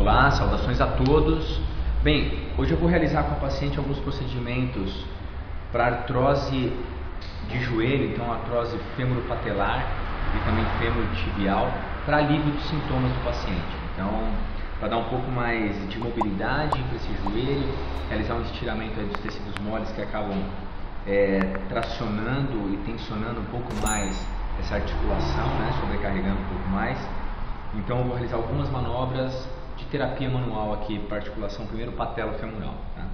Olá, saudações a todos. Bem, hoje eu vou realizar com a paciente alguns procedimentos para artrose de joelho, então artrose femoropatelar e também femorotibial, para alívio dos sintomas do paciente. Então, para dar um pouco mais de mobilidade para esse joelho, realizar um estiramento dos tecidos moles que acabam é, tracionando e tensionando um pouco mais essa articulação, né, sobrecarregando um pouco mais. Então eu vou realizar algumas manobras terapia manual aqui articulação, primeiro patelo femoral. Tá?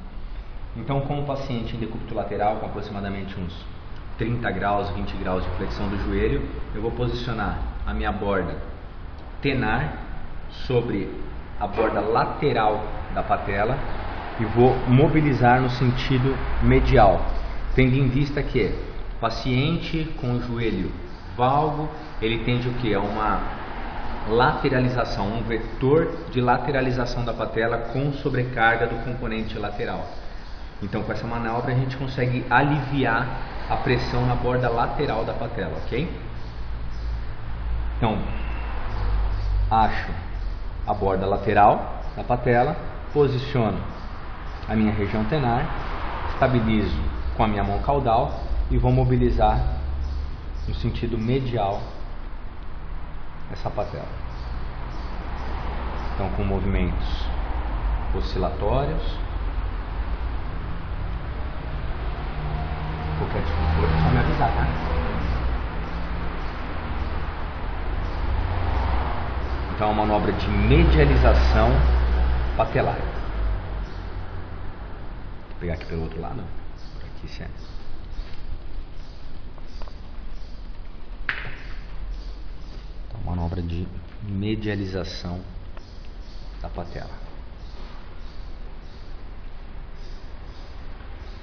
Então com o paciente em decúbito lateral com aproximadamente uns 30 graus, 20 graus de flexão do joelho, eu vou posicionar a minha borda tenar sobre a borda lateral da patela e vou mobilizar no sentido medial, tendo em vista que paciente com o joelho valgo, ele tende o que? A uma lateralização, um vetor de lateralização da patela com sobrecarga do componente lateral. Então, com essa manobra, a gente consegue aliviar a pressão na borda lateral da patela, ok? Então, acho a borda lateral da patela, posiciono a minha região tenar, estabilizo com a minha mão caudal e vou mobilizar no sentido medial essa patela. Então, com movimentos oscilatórios, qualquer desconforto, é só me avisar, tá? Então, é uma manobra de medialização patelar. Vou pegar aqui pelo outro lado. Por aqui, certo? manobra de medialização da patela.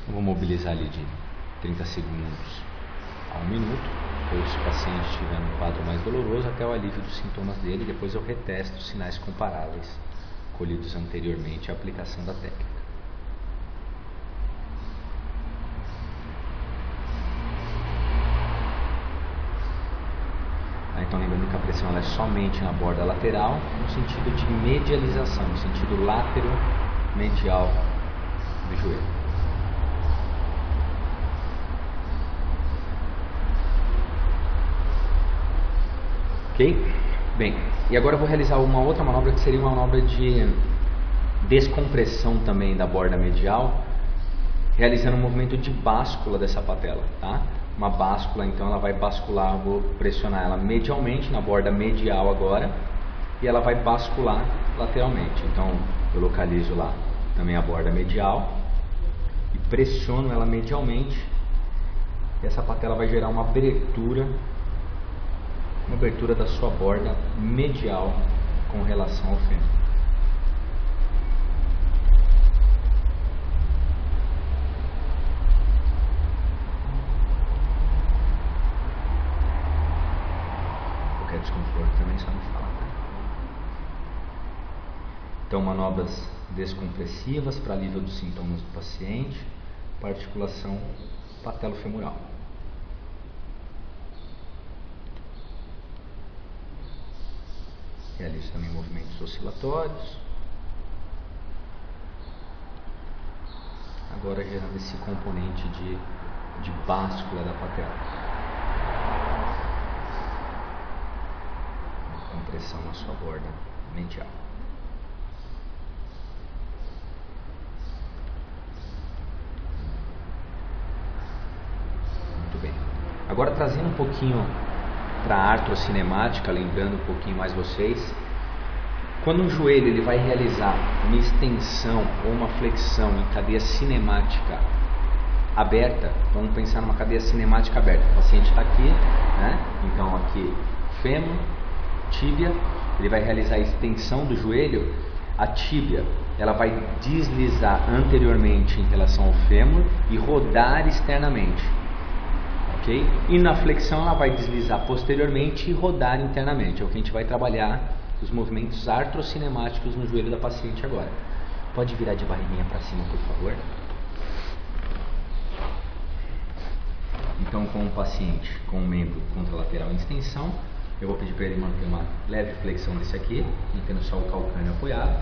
Eu vou mobilizar ali de 30 segundos a um minuto, depois se o paciente estiver no quadro mais doloroso, até o alívio dos sintomas dele, depois eu retesto os sinais comparáveis colhidos anteriormente à aplicação da técnica. Lembrando que a pressão ela é somente na borda lateral, no sentido de medialização, no sentido látero-medial do joelho. Ok? Bem, e agora eu vou realizar uma outra manobra que seria uma manobra de descompressão também da borda medial, realizando um movimento de báscula dessa patela, tá? Uma báscula, então ela vai bascular, vou pressionar ela medialmente na borda medial agora e ela vai bascular lateralmente. Então eu localizo lá também a borda medial e pressiono ela medialmente. Essa patela vai gerar uma abertura, uma abertura da sua borda medial com relação ao fêmur. desconforto também só me fala. Tá? Então, manobras descompressivas para alívio dos sintomas do paciente, para articulação patelofemoral. Realizo também movimentos oscilatórios. Agora gerando esse componente de, de báscula da patela. pressão na sua borda medial. Muito bem. Agora trazendo um pouquinho para a artrocinemática, lembrando um pouquinho mais vocês. Quando um joelho ele vai realizar uma extensão ou uma flexão em cadeia cinemática aberta, vamos pensar numa cadeia cinemática aberta. O paciente está aqui, né? Então aqui fêmur, tíbia, ele vai realizar a extensão do joelho, a tíbia ela vai deslizar anteriormente em relação ao fêmur e rodar externamente. Ok? E na flexão ela vai deslizar posteriormente e rodar internamente. É o que a gente vai trabalhar os movimentos artrocinemáticos no joelho da paciente agora. Pode virar de barriguinha para cima, por favor. Então, com o paciente com o membro contralateral em extensão, Eu vou pedir para ele manter uma leve flexão desse aqui, mantendo só o calcânio apoiado.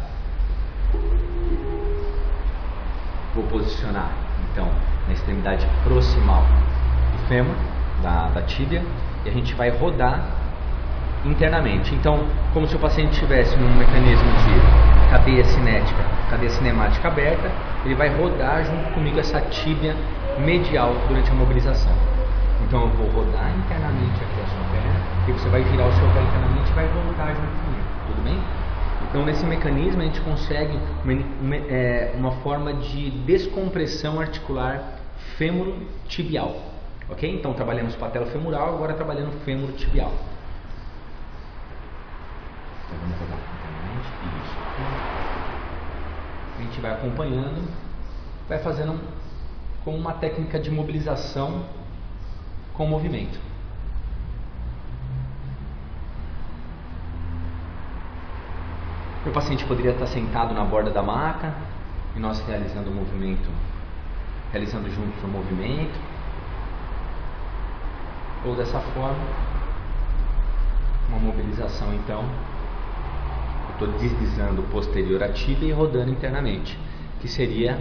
Vou posicionar então na extremidade proximal fêmur, da, da tíbia, e a gente vai rodar internamente. Então, como se o paciente tivesse um mecanismo de cadeia cinética, cadeia cinemática aberta, ele vai rodar junto comigo essa tíbia medial durante a mobilização. Então eu vou rodar internamente aqui a sua perna e você vai virar o seu pé internamente e vai voltar junto comigo, tudo bem? Então nesse mecanismo a gente consegue uma, uma, é, uma forma de descompressão articular fêmuro-tibial, ok? Então trabalhamos patelo-femoral, agora trabalhando fêmuro-tibial. Então vamos rodar isso. A gente vai acompanhando, vai fazendo como uma técnica de mobilização com movimento. O paciente poderia estar sentado na borda da maca e nós realizando o movimento, realizando juntos o movimento. Ou dessa forma, uma mobilização então. Eu estou deslizando posterior a tíbia e rodando internamente, que seria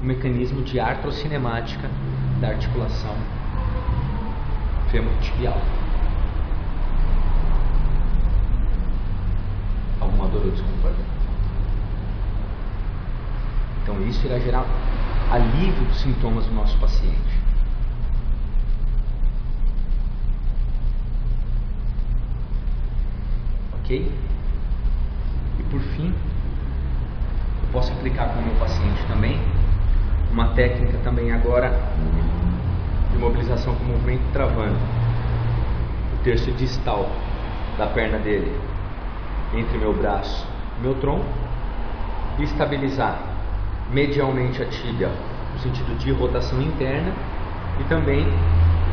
o mecanismo de artrocinemática da articulação femotibial. Alguma dor ou desconforto? Então isso irá gerar alívio dos sintomas do nosso paciente. Ok? E por fim, eu posso aplicar com o meu paciente também uma técnica também agora de mobilização com movimento travando o terço distal da perna dele entre meu braço e meu tronco e estabilizar medialmente a tíbia no sentido de rotação interna e também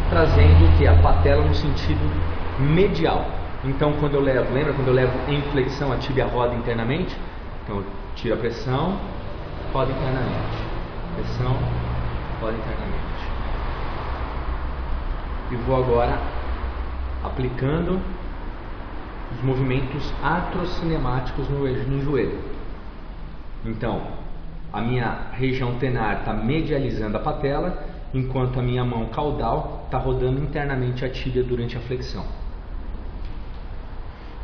trazendo que a patela no sentido medial. Então quando eu levo, lembra quando eu levo em flexão a tíbia roda internamente? Então eu tiro a pressão, roda internamente. Pressão, roda internamente e vou agora aplicando os movimentos atrocinemáticos no, no joelho. Então, a minha região tenar está medializando a patela, enquanto a minha mão caudal está rodando internamente a tíbia durante a flexão.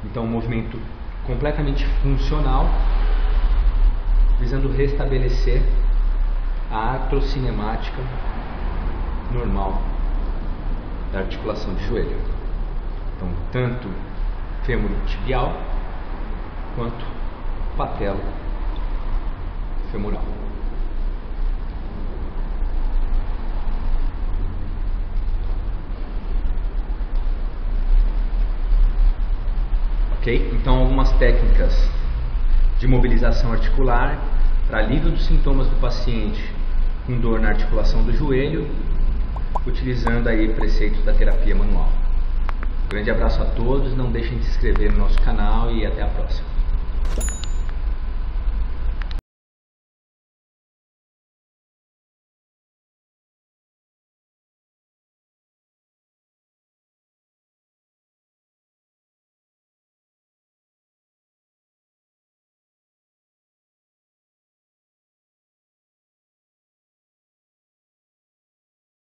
Então, um movimento completamente funcional, visando restabelecer a atrocinemática normal da articulação de joelho. Então, tanto fêmur tibial quanto patelo femoral. Ok? Então, algumas técnicas de mobilização articular para alívio dos sintomas do paciente com dor na articulação do joelho utilizando aí preceitos da terapia manual. grande abraço a todos, não deixem de se inscrever no nosso canal e até a próxima.